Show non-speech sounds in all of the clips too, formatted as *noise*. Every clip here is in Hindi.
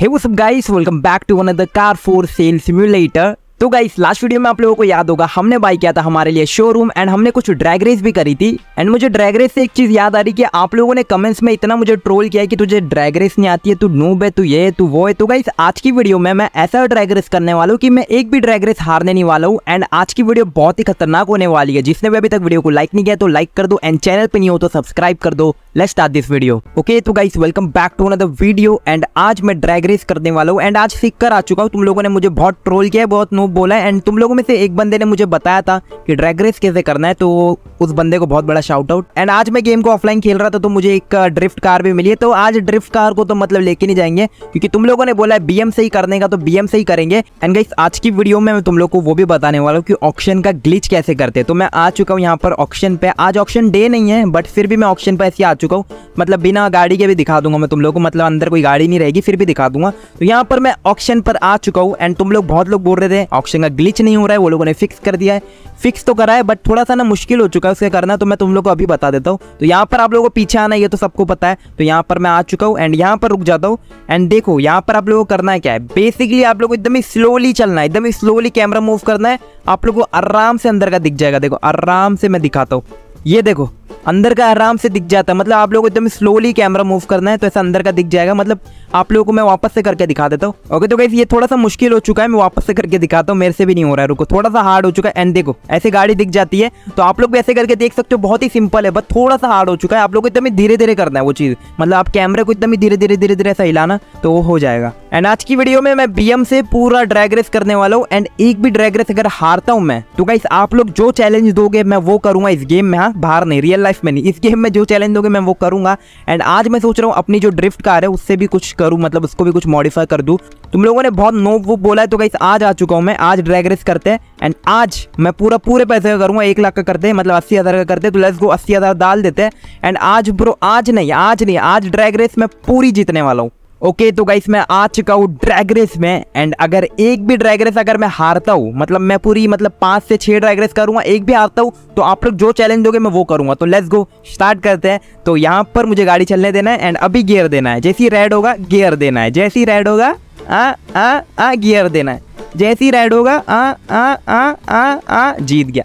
Hey what's up guys? Welcome back to another car for sale simulator तो गाइस लास्ट वीडियो में आप लोगों को याद होगा, हमने बाई किया था हमारे लिए शोरूम एंड हमने कुछ ड्रैग रेस भी करी थी। एंड मुझे ड्रैग रेस से एक चीज़ याद आ रही कि आप लोगों ने कमेंट्स में इतना मुझे ट्रोल किया कि तुझे ड्रैग रेस नहीं आती है, तू नूब है, तू ये, तू वो है। तो गाइस आज की वीडियो में मैं ऐसा ड्रैग रेस करने वाला हूँ कि मैं एक भी ड्रैग रेस हारने नहीं वाला हूँ। एंड आज की वीडियो बहुत ही खतरनाक होने वाली है। जिसने भी अभी तक वीडियो को लाइक नहीं किया तो लाइक कर दो एंड चैनल पर नहीं हो तो सब्सक्राइब कर दो। Let's start this video okay तो guys welcome back to another video and आज मैं ड्रैग रेस करने वाला हूँ। एंड आज सीख कर आ चुका हूँ। तुम लोगों ने मुझे बहुत ट्रोल किया है, बहुत नूब बोला है एंड तुम लोगों में से एक बंदे ने मुझे बताया था कि ड्रैग रेस कैसे करना है तो उस बंदे को बहुत बड़ा शाउट आउट एंड आज मैं गेम को ऑफलाइन खेल रहा था तो मुझे एक ड्रिफ्ट कार भी मिली है तो आज ड्रिफ्ट कार को तो मतलब लेके नहीं जाएँगे, क्योंकि तुम लोगों ने बोला है बीएम से ही करने का तो बीएम से ही करेंगे. एंड गाइस आज की वीडियो में मैं तुम लोग को वो भी बताने वाला हूँ कि ऑप्शन का ग्लिच कैसे करते तो मैं आ चुका हूँ यहाँ पर ऑप्शन पे. आज ऑप्शन डे नहीं है बट फिर भी मैं ऑप्शन पे ऐसे आ चुका हूँ. मतलब बिना गाड़ी के भी दिखा दूँगा मैं तुम लोग को मतलब अंदर कोई गाड़ी नहीं रहेगी, फिर भी दिखा दूँगा. तो यहाँ पर मैं ऑप्शन पर आ चुका हूँ एंड तुम लोग बहुत लोग बोल रहे थे ऑप्शन का ग्लिच नहीं हो रहा है, वो लोगों ने फिक्स कर दिया है। फिक्स तो करा है बट थोड़ा सा ना मुश्किल हो चुका है उसके करना तो मैं तुम लोग को अभी बता देता हूँ। तो यहाँ पर आप लोगों को पीछे आना ये तो सबको पता है। तो यहाँ पर मैं आ चुका हूँ एंड यहाँ पर रुक जाता हूँ। एंड देखो, यहाँ पर आप लोगों को करना है क्या है? बेसिकली आप लोग को एकदम ही स्लोली चलना है, एकदम ही स्लोली कैमरा मूव करना है। आप लोग को आराम से अंदर का दिख जाएगा, देखो, आराम से मैं दिखाता हूँ। ये देखो अंदर का आराम से दिख जाता है। मतलब आप लोगों को एकदम स्लोली कैमरा मूव करना है तो ऐसा अंदर का दिख जाएगा। मतलब आप लोगों को मैं वापस से करके दिखा देता हूँ। ओके तो गाइस ये थोड़ा सा मुश्किल हो चुका है, मैं वापस से करके दिखाता हूँ। मेरे से भी नहीं हो रहा है, रुको थोड़ा सा हार्ड हो चुका है। एंड देखो, ऐसे गाड़ी दिख जाती है तो आप लोग भी ऐसे करके देख सकते हो, बहुत ही सिंपल है बट थोड़ा सा हार्ड हो चुका है। आप लोग को एकदम धीरे धीरे करना है वो चीज़। मतलब आप कैमरे को एकदम ही धीरे धीरे धीरे धीरे ऐसा हिलाना तो वो हो जाएगा। एंड आज की वीडियो में मैं बीएम से पूरा ड्रैग रेस करने वाला हूँ एंड एक भी ड्रैग रेस अगर हारता हूँ मैं तो गाइस आप लोग जो चैलेंज दोगे, मैं वो करूँगा इस गेम में हाँ बाहर नहीं रियल लाइफ में नहीं। इस गेम में जो चैलेंज दोगे, मैं वो करूँगा। एंड आज मैं सोच रहा हूँ, अपनी जो ड्रिफ्ट कार है, उससे भी कुछ करूँ मतलब उसको भी कुछ मॉडिफाई कर दूँ। तुम लोगों ने बहुत नो वो बोला है तो गाइस आज आ चुका हूँ मैं। आज ड्रैग रेस करते हैं। एंड आज मैं पूरा, पूरे पैसे का करूँगा, एक लाख का करते हैं मतलब अस्सी हज़ार का करते हैं। तो लेट्स गो अस्सी हज़ार डाल देते हैं। एंड आज ब्रो आज नहीं आज नहीं, आज ड्रैग रेस मैं पूरी जीतने वाला हूँ। ओके तो गाइस मैं आ चुका हूँ ड्रैग रेस में एंड अगर एक भी ड्रैग रेस अगर मैं हारता हूँ मतलब मैं पूरी मतलब पाँच से छह ड्रैग रेस करूँगा, एक भी हारता हूँ तो आप लोग जो चैलेंज दोगे, मैं वो करूँगा। तो लेट्स गो स्टार्ट करते हैं। तो यहाँ पर मुझे गाड़ी चलने देना है एंड अभी गियर देना है। जैसी रेड होगा गियर देना है। जैसी रेड होगा, आ आ आ गियर देना है। जैसी रेड होगा, आ आ आ आ आ, जीत गया।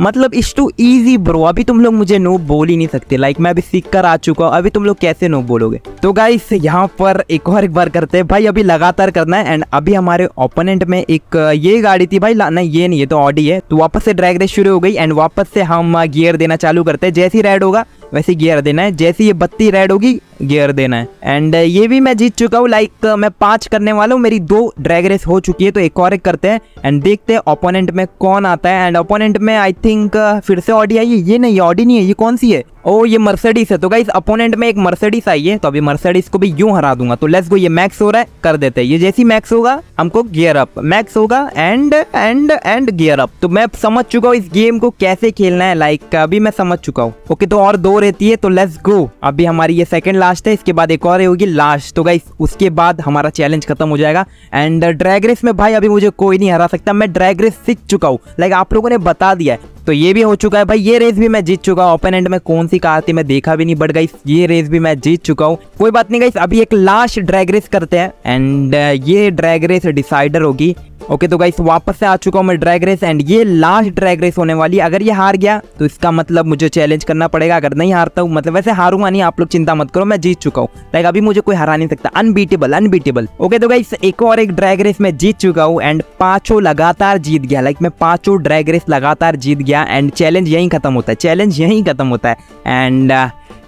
मतलब इस टू ईजी ब्रो अभी तुम लोग मुझे नो बोल ही नहीं सकते. लाइक मैं अभी सीख कर आ चुका हूँ. अभी तुम लोग कैसे नो बोलोगे? तो गाइस यहाँ पर एक और एक बार करते हैं. भाई, अभी लगातार करना है. एंड अभी हमारे ओपोनेंट में एक ये गाड़ी थी भाई. नहीं, ये नहीं, ये तो ऑडी है. तो वापस से ड्रैग रेस शुरू हो गई. एंड वापस से हम गियर देना चालू करते हैं. जैसी रेड होगा वैसे गियर देना है, जैसे ये बत्ती रेड होगी गियर देना है। एंड ये भी मैं जीत चुका हूँ लाइक मैं पाँच करने वाला हूँ, मेरी दो ड्रैग रेस हो चुकी है तो एक और एक करते हैं। एंड देखते हैं ओपोनेंट में कौन आता है। एंड ओपोनेंट में आई थिंक फिर से ऑडी आई है, ये नहीं ऑडी नहीं है, ये कौन सी है? ओ, ये मर्सिडीज है। तो गाइस अपोनेंट में एक मर्सिडीज आई है तो अभी मर्सिडीज को भी यूँ हरा दूँगा। तो लेट्स गो ये मैक्स हो रहा है, कर देते हैं। ये जैसी मैक्स होगा, हमको गियर अप मैक्स होगा and and and gear up तो मैं समझ चुका हूँ इस गेम को कैसे खेलना है लाइक अभी मैं समझ चुका हूँ। ओके तो और दो रहती है तो लेट्स गो अभी हमारी ये सेकंड लास्ट है, इसके बाद एक और होगी लास्ट तो गाइस उसके बाद हमारा चैलेंज खत्म हो जाएगा। एंड ड्रैग रेस में भाई, अभी मुझे कोई नहीं हरा सकता। मैं ड्रैग रेस सीख चुका हूँ। लाइक आप लोगों ने बता दिया है। तो ये भी हो चुका है। भाई, ये रेस भी मैं जीत चुका हूँ। ओपन एंड में कौन सी कार थी, मैं देखा भी नहीं बट गई ये रेस भी मैं जीत चुका हूँ। कोई बात नहीं गाइस अभी एक लास्ट ड्रैग रेस करते हैं। एंड ये ड्रैग रेस डिसाइडर होगी। ओके तो गाइस वापस से आ चुका हूँ मैं ड्रैग रेस एंड ये लास्ट ड्रैग रेस होने वाली, अगर ये हार गया तो इसका मतलब मुझे चैलेंज करना पड़ेगा। अगर नहीं हारता हूँ मतलब वैसे हारूँगा नहीं, आप लोग चिंता मत करो, मैं जीत चुका हूँ। लाइक अभी मुझे कोई हरा नहीं सकता। अनबीटेबल अनबीटेबल ओके तो गाइस एक और एक ड्रैग रेस में जीत चुका हूँ। एंड पाँचों लगातार जीत गया। लाइक मैं पाँचों ड्रैग रेस लगातार जीत गया। एंड चैलेंज यही खत्म होता है चैलेंज यही खत्म होता है। एंड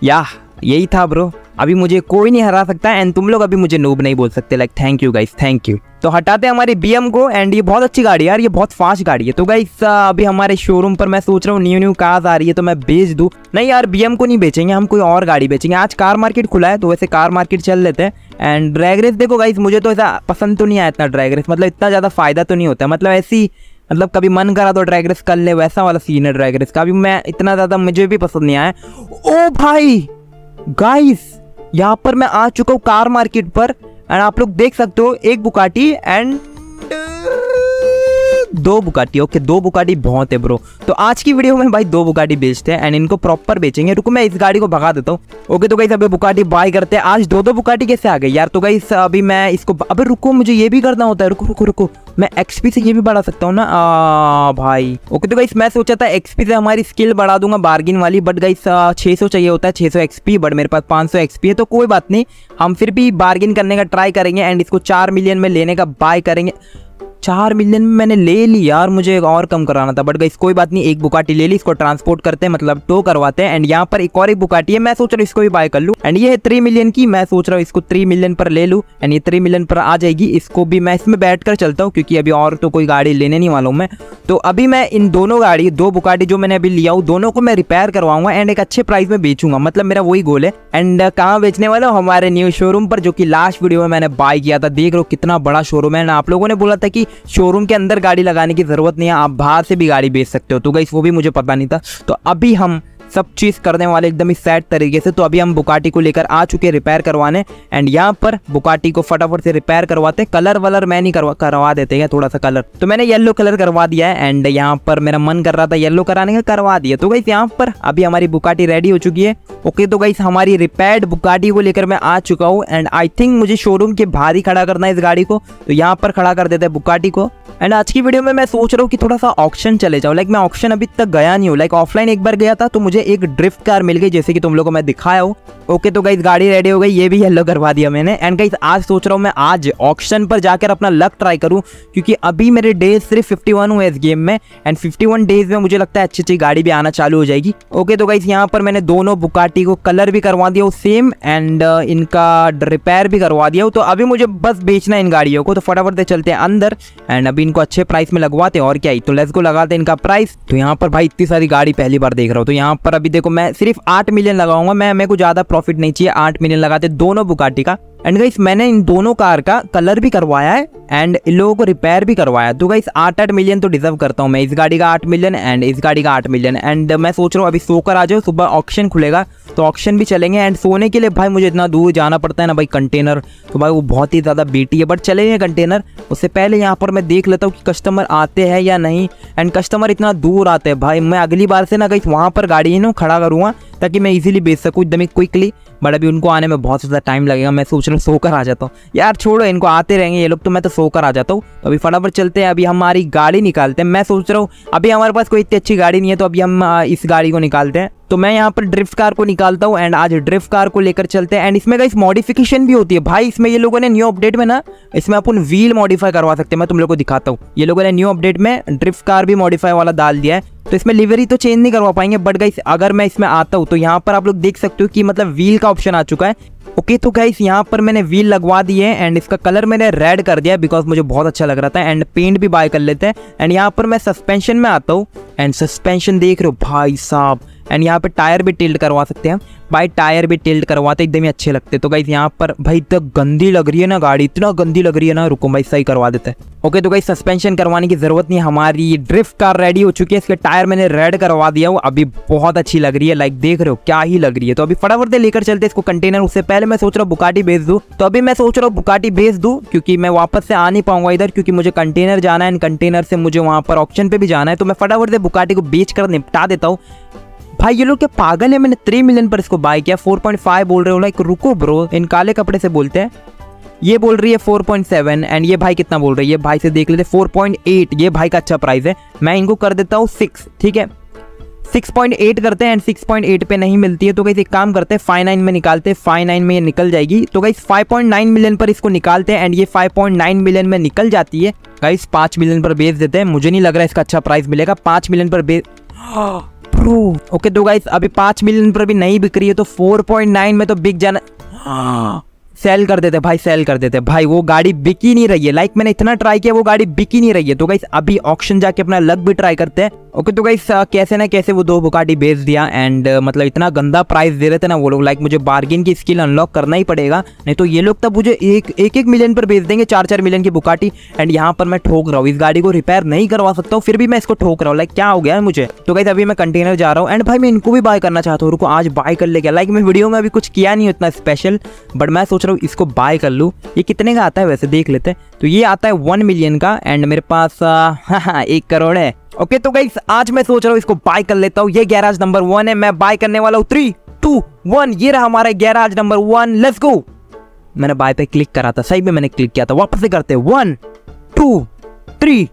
या, यही था ब्रो अभी मुझे कोई नहीं हरा सकता एंड तुम लोग अभी मुझे नूब नहीं बोल सकते like thank you guys thank you तो हटाते हैं हमारी बीएम को एंड ये बहुत अच्छी गाड़ी है यार, ये बहुत फास्ट गाड़ी है। तो गाइस अभी हमारे शोरूम पर मैं सोच रहा हूँ न्यू न्यू कार्स आ रही है तो मैं बेच दूँ। नहीं यार बीएम को नहीं बेचेंगे, हम कोई और गाड़ी बेचेंगे। आज कार मार्केट खुला है तो वैसे कार मार्केट चल लेते हैं। एंड ड्रैग रेस देखो गाइस मुझे तो ऐसा पसंद तो नहीं आया इतना ड्रैग रेस मतलब इतना ज़्यादा फ़ायदा तो नहीं होता। मतलब ऐसी मतलब कभी मन करा तो ड्रैग रेस कर ले, वैसा वाला सीन है ड्रैग रेस का। अभी मैं इतना ज़्यादा, मुझे भी पसंद नहीं आया। ओ भाई गाइस यहाँ पर मैं आ चुका हूँ कार मार्केट पर एंड आप लोग देख सकते हो, एक बुकाटी एंड दो बुकाटी ओके दो बुकाटी बहुत है ब्रो तो आज की वीडियो में भाई दो बुकाटी बेचते हैं एंड इनको प्रॉपर बेचेंगे। रुको, मैं इस गाड़ी को भगा देता हूँ। ओके तो गई अभी बुकाटी बाय करते हैं। आज दो दो बुकाटी कैसे आ गई? यार तो गई अभी मैं इसको अभी रुको, मुझे ये भी करना होता है। रुको रुको रुको। मैं एक्सपी से ये भी बढ़ा सकता हूँ ना? भाई। ओके तो गई मैं सोचा था एक्सपी से हमारी स्किल बढ़ा दूँगा बार्गिन वाली बट गई छः सौ चाहिए होता है छः सौ एक्सपी बट मेरे पास, पाँच सौ एक्सपी है तो कोई बात नहीं। हम फिर भी बार्गिन करने का ट्राई करेंगे एंड इसको चार मिलियन में लेने का बाय करेंगे। चार मिलियन में मैंने ले ली यार, मुझे और कम कराना था। बट गई कोई बात नहीं, एक बुकाटी ले ली, इसको ट्रांसपोर्ट करते हैं मतलब टो करवाते हैं। एंड यहाँ पर एक और एक बुकाटी है, मैं सोच रहा हूँ इसको भी बाय कर लूँ। एंड ये है थ्री मिलियन की, मैं सोच रहा हूँ इसको थ्री मिलियन पर ले लूँ। एंड ये थ्री मिलियन पर आ जाएगी, इसको भी मैं इसमें बैठ कर चलता हूँ, क्योंकि अभी और तो कोई गाड़ी लेने नहीं वाला हूँ मैं। तो अभी मैं इन दोनों गाड़ी, दो बुकाटी जो मैंने अभी लिया हूँ, दोनों को मैं रिपेयर करवाऊँगा एंड एक अच्छे प्राइस में बेचूँगा। मतलब मेरा वही गोल है। एंड कहाँ बेचने वाला हूँ? हमारे न्यू शोरूम पर, जो कि लास्ट वीडियो में मैंने बाय किया था। देख लो कितना बड़ा शोरूम है। आप लोगों ने बोला था कि शोरूम के अंदर गाड़ी लगाने की ज़रूरत नहीं है, आप बाहर से भी गाड़ी बेच सकते हो। तो गई वो भी मुझे पता नहीं था। तो अभी हम सब चीज़ करने वाले एकदम ही सेट तरीके से तो अभी हम बुकाटी को लेकर आ चुके रिपेयर करवाने। एंड यहाँ पर बुकाटी को फटाफट से रिपेयर करवाते कलर वलर मैं नहीं करवा करवा देते हैं थोड़ा सा कलर तो मैंने येलो कलर करवा दिया है। एंड यहाँ पर मेरा मन कर रहा था येलो कराने का, करवा दिया। तो गई यहाँ पर अभी हमारी बुकाटी रेडी हो चुकी है। ओके तो गई हमारी रिपेयर्ड बुकाटी को लेकर मैं आ चुका हूँ। एंड आई थिंक मुझे शोरूम के बाहर ही खड़ा करना है इस गाड़ी को। तो यहाँ पर खड़ा कर देते हैं बुकाटी को। एंड आज की वीडियो में मैं सोच रहा हूँ कि थोड़ा सा ऑप्शन चले जाओ लाइक मैं ऑप्शन अभी तक गया नहीं हूँ। लाइक ऑफलाइन एक बार गया था तो मुझे एक ड्रिफ्ट कार मिल गई जैसे कि तुम लोग को मैं दिखाया हूँ। ओके तो गई गाड़ी रेडी हो गई, ये भी येलो करवा दिया मैंने। एंड गई आज सोच रहा हूँ मैं आज ऑप्शन पर जाकर अपना लक ट्राई करूँ, क्योंकि अभी मेरे डेज़ सिर्फ़ फिफ्टी वन हुए इस गेम में। एंड फिफ्टी वन डेज़ में मुझे लगता है अच्छी अच्छी गाड़ी भी आना चालू हो जाएगी। ओके तो गई यहाँ पर मैंने दोनों बुकाटी को कलर भी करवा दिया सेम एंड इनका रिपेयर भी करवा दिया तो अभी मुझे बस बेचना है इन गाड़ियों को तो फटाफट से चलते हैं अंदर। एंड अभी इनको अच्छे प्राइस में लगवाते हैं, और क्या ही। तो लेट्स को लगाते हैं इनका प्राइस तो यहाँ पर भाई इतनी सारी गाड़ी पहली बार देख रहा हूँ तो यहाँ पर अभी देखो मैं सिर्फ़ आठ मिलियन लगाऊँगा, मैं, मेरे को ज़्यादा प्रॉफिट नहीं चाहिए। आठ मिलियन लगाते दोनों बुकाटी का। एंड गाइस मैंने इन दोनों कार का कलर भी करवाया है एंड इन लोगों को रिपेयर भी करवाया तो गाइस आठ आठ मिलियन तो डिजर्व करता हूँ मैं। इस गाड़ी का आठ मिलियन एंड इस गाड़ी का आठ मिलियन एंड मैं सोच रहा हूँ, अभी सोकर आ जाओ सुबह ऑप्शन खुलेगा तो ऑप्शन भी चलेंगे। एंड सोने के लिए भाई, मुझे इतना दूर जाना पड़ता है ना भाई कंटेनर तो भाई, वो बहुत ही ज़्यादा बेटी है बट चलेंगे कंटेनर उससे पहले यहाँ पर मैं देख लेता हूँ कि कस्टमर आते हैं या नहीं। एंड कस्टमर इतना दूर आते हैं। भाई, मैं अगली बार से ना कहीं वहाँ पर गाड़ी है ना खड़ा करूँगा, ताकि मैं इजीली बेच सकूँ एकदम क्विकली बट अभी उनको आने में बहुत ज़्यादा टाइम लगेगा। मैं सोच रहा हूँ सोकर आ जाता हूँ। यार छोड़ो, इनको आते रहेंगे ये लोग तो मैं तो सोकर आ जाता हूँ। तो अभी फटाफट चलते हैं, अभी हमारी गाड़ी निकालते हैं। मैं सोच रहा हूँ, अभी हमारे पास कोई इतनी अच्छी गाड़ी नहीं है तो अभी हम इस गाड़ी को निकालते हैं। तो मैं यहाँ पर ड्रिफ्ट कार को निकालता हूँ एंड आज ड्रिफ्ट कार को लेकर चलते हैं। एंड इसमें इस मॉडिफिकेशन भी होती है। भाई, इसमें ये लोगों ने न्यू अपडेट में ना, इसमें अपन व्हील मॉडिफाई करवा सकते हैं। मैं तुम लोग को दिखाता हूँ। ये लोगों ने न्यू अपडेट में ड्रिफ्ट कार भी मॉडिफाई वाला डाल दिया है। तो इसमें लिवरी तो चेंज नहीं करवा पाएँगे बट गाइस अगर मैं इसमें आता हूँ तो यहाँ पर आप लोग देख सकते हो कि मतलब व्हील का ऑप्शन आ चुका है। ओके तो गाइस यहाँ पर मैंने व्हील लगवा दिए है एंड इसका कलर मैंने रेड कर दिया बिकॉज़ मुझे बहुत अच्छा लग रहा था एंड पेंट भी बाय कर लेते हैं। एंड यहाँ पर मैं सस्पेंशन में आता हूँ। एंड सस्पेंशन देख रहे हो, भाई साहब एंड यहाँ पे टायर भी टिल्ट करवा सकते हैं। भाई, टायर भी टिल्ट करवाते, एकदम ही अच्छे लगते। तो गाइस यहाँ पर भाई, इतना गंदी लग रही है ना गाड़ी, इतना गंदी लग रही है ना। रुको भाई, सही करवा देते हैं। ओके तो गाइस सस्पेंशन करवाने की ज़रूरत नहीं, हमारी ड्रिफ्ट कार रेडी हो चुकी है। इसके टायर मैंने रेड करवा दिया हूँ। अभी बहुत अच्छी लग रही है लाइक देख रहे हो, क्या ही लग रही है। तो अभी फटाफट लेकर चलते इसको कंटेनर उससे पहले मैं सोच रहा हूँ बुकाटी भेज दू। तो अभी मैं सोच रहा हूँ बुकाटी भेज दू, क्योंकि मैं वापस से आ नहीं पाऊँगा इधर, क्योंकि मुझे कंटेनर जाना है। एंड कंटेनर से मुझे वहाँ पर ऑप्शन पे भी जाना है। तो मैं फटाफट से बुकाटी को बेच कर निपटा देता हूँ। भाई, ये लोग क्या पागल है? मैंने थ्री मिलियन पर इसको बाय किया। 4.5 बोल रहे हो लाइक रुको ब्रो इन काले कपड़े से बोलते हैं। ये बोल रही है 4.7 एंड ये भाई कितना बोल रही है? भाई से देख लेते 4.8 ये भाई का अच्छा प्राइस है। मैं इनको कर देता हूँ सिक्स ठीक है? 6.8 करते हैं एंड 6.8 पे नहीं मिलती है। तो कहीं एक काम करते हैं फाइव नाइन में निकालते हैं। फाइव नाइन में ये निकल जाएगी। तो कहीं 5.9 मिलियन पर इसको निकालते हैं एंड ये 5.9 मिलियन में निकल जाती है। गाइस पाँच मिलियन पर बेच देते हैं। मुझे नहीं लग रहा है इसका अच्छा प्राइस मिलेगा। पाँच मिलियन पर बेच *gasps* प्रो ओके तो गाइस अभी पाँच मिलियन पर भी नहीं बिक रही है तो फोर पॉइंट नाइन में तो बिक जाना हाँ। सेल कर देते, भाई सेल कर देते। भाई, वो गाड़ी बिक नहीं रही है। लाइक मैंने इतना ट्राई किया, वो गाड़ी बिक नहीं रही है। तो गाइस अभी ऑप्शन जाके अपना लक भी ट्राई करते हैं। ओके तो गाइस कैसे ना कैसे वो दो बुकाटी बेच दिया। एंड मतलब इतना गंदा प्राइस दे रहे थे ना वो लोग। लाइक मुझे बार्गिन की स्किल अनलॉक करना ही पड़ेगा। नहीं तो ये लोग तब मुझे एक एक एक मिलियन पर बेच देंगे चार चार मिलियन की बुकाटी एंड यहाँ पर मैं ठोक रहा हूँ। इस गाड़ी को रिपेयर नहीं करवा सकता हूँ, फिर भी मैं इसको ठोक रहा हूँ। लाइक क्या हो गया मुझे? तो गाइस अभी मैं कंटेनर जा रहा हूँ। एंड भाई, मैं इनको भी बाय करना चाहता हूँ। रुको, आज बाय कर ले गया लाइक मैं वीडियो में अभी कुछ किया नहीं इतना स्पेशल बट मैं सोच रहा रहा हूँ इसको बाय कर लूँ। ये कितने का आता है वैसे देख लेते हैं। तो ये आता है वन मिलियन का एंड मेरे पास हाँ हाँ एक करोड़ है। ओके तो गाइस आज मैं सोच रहा हूँ इसको बाय कर लेता हूँ। ये गैराज नंबर वन है, मैं बाय करने वाला हूँ। थ्री टू वन ये रहा हमारा garage number one let's go मैंने बाय पे क्लिक करा था। सही में मैंने क्लिक किया था। वापस से करते वन टू थ्री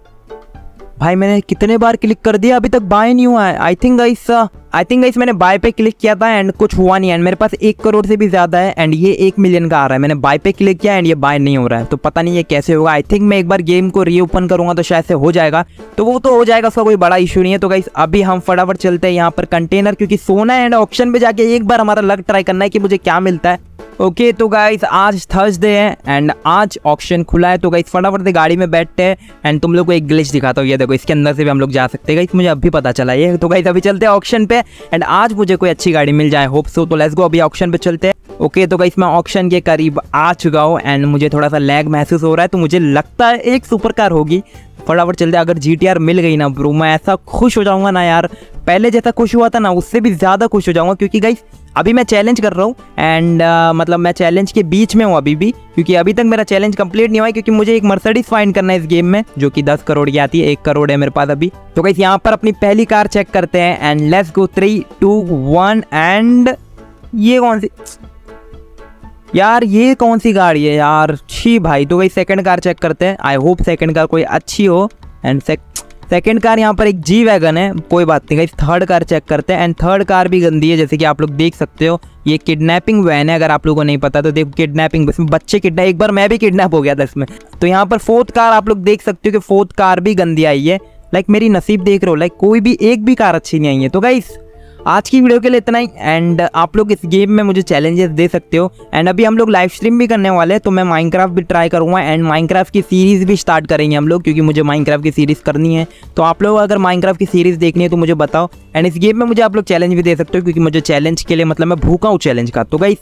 भाई, मैंने कितने बार क्लिक कर दिया? अभी तक बाय नहीं हुआ है। I think guys I think guys मैंने बाय पे क्लिक किया था एंड कुछ हुआ नहीं एंड मेरे पास एक करोड़ से भी ज़्यादा है एंड ये एक मिलियन का आ रहा है। मैंने बाय पे क्लिक किया एंड ये बाय नहीं हो रहा है। तो पता नहीं ये कैसे होगा। आई थिंक मैं एक बार गेम को रीओपन करूँगा तो शायद से हो जाएगा। तो वो तो हो जाएगा, उसका कोई बड़ा इशू नहीं है। तो गाइस अभी हम फटाफट चलते हैं यहाँ पर कंटेनर क्योंकि सोना एंड ऑप्शन पे जाके एक बार हमारा लग ट्राई करना है कि मुझे क्या मिलता है। ओके तो गाइस आज थर्सडे है एंड आज ऑप्शन खुला है तो गाइस फटाफट से गाड़ी में बैठते हैं एंड तुम लोग को एक ग्लिच दिखाता हूँ। ये देखो इसके अंदर से भी हम लोग जा सकते हैं। गाइस मुझे अभी पता चला ये। तो गाइस अभी चलते हैं ऑप्शन पे एंड आज मुझे कोई अच्छी गाड़ी मिल जाए होप सो तो लेट्स गो अभी ऑप्शन पे चलते हैं। ओके okay, तो गाइस मैं ऑप्शन के करीब आ चुका हूँ एंड मुझे थोड़ा सा लैग महसूस हो रहा है तो मुझे लगता है एक सुपर कार होगी। फटाफट चलते अगर जीटीआर मिल गई ना ब्रो मैं ऐसा खुश हो जाऊँगा ना यार। पहले जैसा खुश हुआ था ना उससे भी ज़्यादा खुश हो जाऊँगा क्योंकि गाइस अभी मैं चैलेंज कर रहा हूँ एंड uh, मतलब मैं चैलेंज के बीच में हूँ अभी भी क्योंकि अभी तक मेरा चैलेंज कंप्लीट नहीं हुआ क्योंकि मुझे एक मर्सडीज फाइंड करना है इस गेम में जो कि दस करोड़ की आती है एक करोड़ है मेरे पास अभी। तो कैसे यहाँ पर अपनी पहली कार चेक करते हैं and let's go three two one and ये कौन सी यार ये कौन सी गाड़ी है यार? छी भाई तो भाई सेकंड कार चेक करते हैं। आई होप सेकंड कार कोई अच्छी हो एंड सेकंड कार यहाँ पर एक जी वैगन है, कोई बात नहीं गई थर्ड कार चेक करते हैं एंड थर्ड कार भी गंदी है, जैसे कि आप लोग देख सकते हो, ये किडनैपिंग वैन है, अगर आप लोगों को नहीं पता तो देखो किडनैपिंग इसमें बच्चे किडनैप एक बार मैं भी किडनैप हो गया था इसमें। तो यहाँ पर फोर्थ कार आप लोग देख सकते हो कि फोर्थ कार भी गंदी आई है। लाइक मेरी नसीब देख रहे हो लाइक कोई भी, एक भी कार अच्छी नहीं आई है। तो गाइस आज की वीडियो के लिए इतना ही एंड आप लोग इस गेम में मुझे चैलेंजेस दे सकते हो एंड अभी हम लोग लाइव स्ट्रीम भी करने वाले हैं तो मैं माइनक्राफ्ट भी ट्राई करूँगा एंड माइनक्राफ्ट की सीरीज़ भी स्टार्ट करेंगे हम लोग, क्योंकि मुझे माइनक्राफ्ट की सीरीज़ करनी है। तो आप लोग अगर माइनक्राफ्ट की सीरीज़ देखनी है तो मुझे बताओ एंड इस गेम में मुझे आप लोग चैलेंज भी दे सकते हो क्योंकि मुझे चैलेंज के लिए मतलब मैं भूखा हूँ चैलेंज का। तो गाइस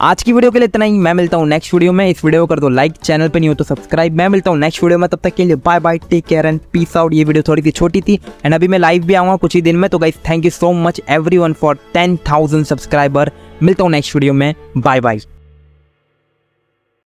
आज की वीडियो के लिए इतना ही। मैं मिलता हूँ नेक्स्ट वीडियो में। इस वीडियो कर दो लाइक चैनल पर नहीं हो तो सब्सक्राइब मैं मिलता हूँ नेक्स्ट वीडियो में। तब तक के लिए bye bye take care and peace out ये वीडियो थोड़ी सी छोटी थी। एंड अभी मैं लाइव भी आऊँगा कुछ ही दिन में। तो guys thank you so much every for ten subscriber मिलता हूँ नेक्स्ट वीडियो में। Bye bye